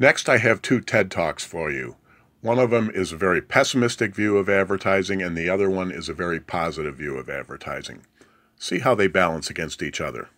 Next, I have two TED Talks for you. One of them is a very pessimistic view of advertising, and the other one is a very positive view of advertising. See how they balance against each other.